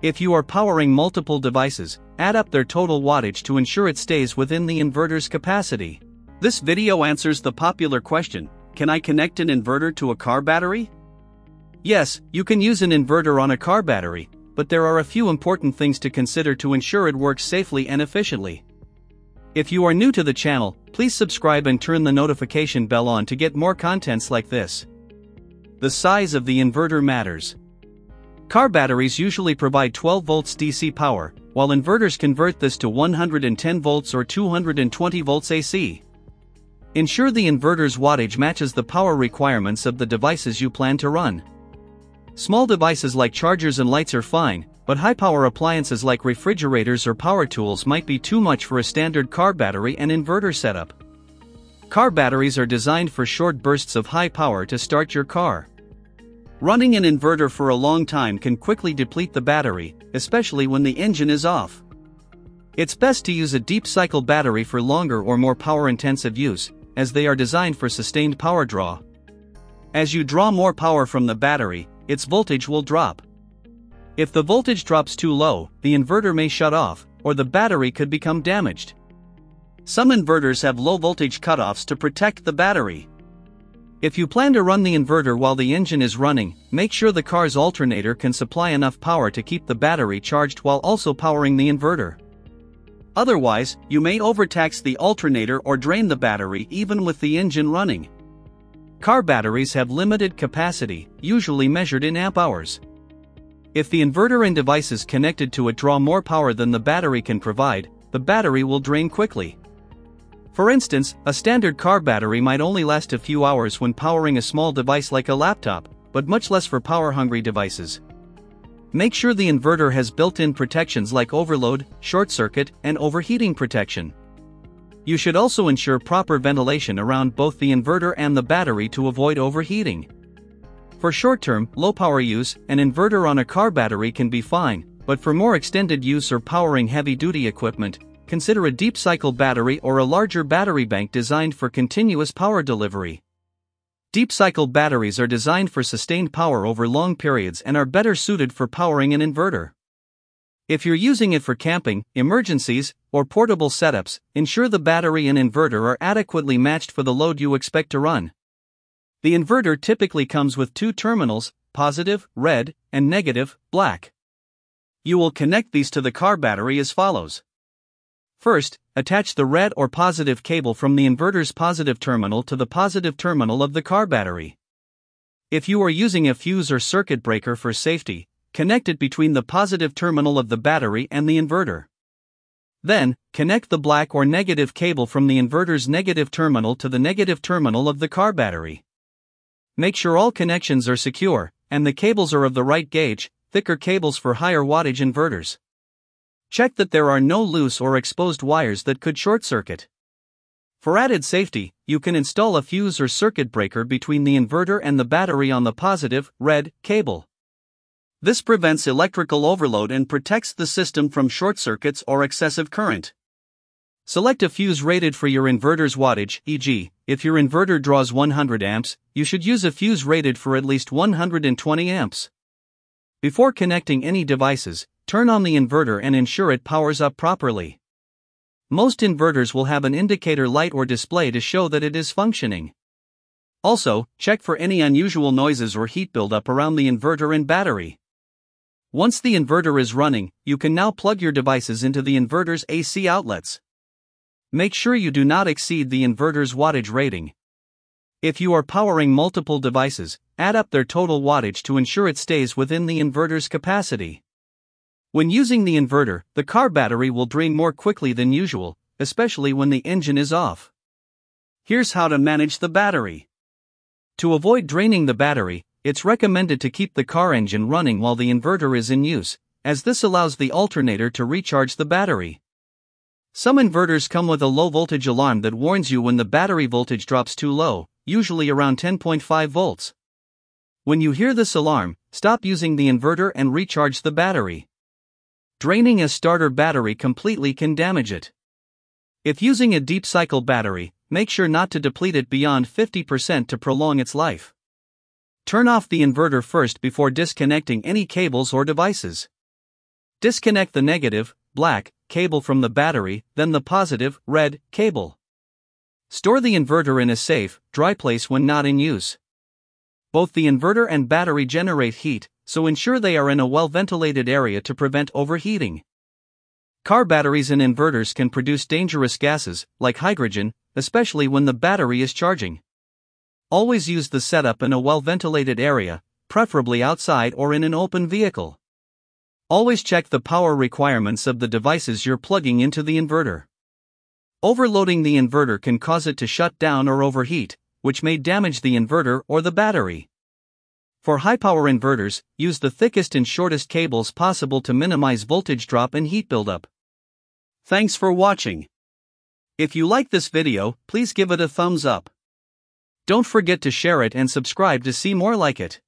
If you are powering multiple devices, add up their total wattage to ensure it stays within the inverter's capacity. This video answers the popular question, can I connect an inverter to a car battery? Yes, you can use an inverter on a car battery, but there are a few important things to consider to ensure it works safely and efficiently. If you are new to the channel, please subscribe and turn the notification bell on to get more contents like this. The size of the inverter matters. Car batteries usually provide 12 volts DC power, while inverters convert this to 110 volts or 220 volts AC. Ensure the inverter's wattage matches the power requirements of the devices you plan to run. Small devices like chargers and lights are fine, but high-power appliances like refrigerators or power tools might be too much for a standard car battery and inverter setup. Car batteries are designed for short bursts of high power to start your car. Running an inverter for a long time can quickly deplete the battery, especially when the engine is off. It's best to use a deep cycle battery for longer or more power intensive use, as they are designed for sustained power draw. As you draw more power from the battery, its voltage will drop. If the voltage drops too low, the inverter may shut off, or the battery could become damaged. Some inverters have low voltage cutoffs to protect the battery. If you plan to run the inverter while the engine is running, make sure the car's alternator can supply enough power to keep the battery charged while also powering the inverter. Otherwise, you may overtax the alternator or drain the battery even with the engine running. Car batteries have limited capacity, usually measured in amp hours. If the inverter and devices connected to it draw more power than the battery can provide, the battery will drain quickly. For instance, a standard car battery might only last a few hours when powering a small device like a laptop, but much less for power-hungry devices. Make sure the inverter has built-in protections like overload, short circuit, and overheating protection. You should also ensure proper ventilation around both the inverter and the battery to avoid overheating. For short-term, low-power use, an inverter on a car battery can be fine, but for more extended use or powering heavy-duty equipment, consider a deep cycle battery or a larger battery bank designed for continuous power delivery. Deep cycle batteries are designed for sustained power over long periods and are better suited for powering an inverter. If you're using it for camping, emergencies, or portable setups, ensure the battery and inverter are adequately matched for the load you expect to run. The inverter typically comes with two terminals, positive, red, and negative, black. You will connect these to the car battery as follows. First, attach the red or positive cable from the inverter's positive terminal to the positive terminal of the car battery. If you are using a fuse or circuit breaker for safety, connect it between the positive terminal of the battery and the inverter. Then, connect the black or negative cable from the inverter's negative terminal to the negative terminal of the car battery. Make sure all connections are secure, and the cables are of the right gauge, thicker cables for higher wattage inverters. Check that there are no loose or exposed wires that could short circuit. For added safety, you can install a fuse or circuit breaker between the inverter and the battery on the positive, red, cable. This prevents electrical overload and protects the system from short circuits or excessive current. Select a fuse rated for your inverter's wattage, e.g., if your inverter draws 100 amps, you should use a fuse rated for at least 120 amps. Before connecting any devices, turn on the inverter and ensure it powers up properly. Most inverters will have an indicator light or display to show that it is functioning. Also, check for any unusual noises or heat buildup around the inverter and battery. Once the inverter is running, you can now plug your devices into the inverter's AC outlets. Make sure you do not exceed the inverter's wattage rating. If you are powering multiple devices, add up their total wattage to ensure it stays within the inverter's capacity. When using the inverter, the car battery will drain more quickly than usual, especially when the engine is off. Here's how to manage the battery. To avoid draining the battery, it's recommended to keep the car engine running while the inverter is in use, as this allows the alternator to recharge the battery. Some inverters come with a low voltage alarm that warns you when the battery voltage drops too low, usually around 10.5 volts. When you hear this alarm, stop using the inverter and recharge the battery. Draining a starter battery completely can damage it. If using a deep cycle battery, make sure not to deplete it beyond 50% to prolong its life. Turn off the inverter first before disconnecting any cables or devices. Disconnect the negative, black, cable from the battery, then the positive, red, cable. Store the inverter in a safe, dry place when not in use. Both the inverter and battery generate heat, so ensure they are in a well ventilated area to prevent overheating. Car batteries and inverters can produce dangerous gases, like hydrogen, especially when the battery is charging. Always use the setup in a well ventilated area, preferably outside or in an open vehicle. Always check the power requirements of the devices you're plugging into the inverter. Overloading the inverter can cause it to shut down or overheat, which may damage the inverter or the battery. For high power inverters, use the thickest and shortest cables possible to minimize voltage drop and heat buildup. Thanks for watching. If you like this video, please give it a thumbs up. Don't forget to share it and subscribe to see more like it.